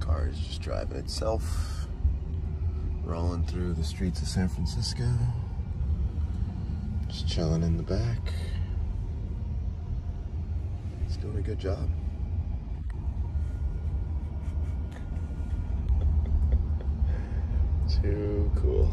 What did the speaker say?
car is just driving itself, rolling through the streets of San Francisco. Just chilling in the back. It's doing a good job. Too cool.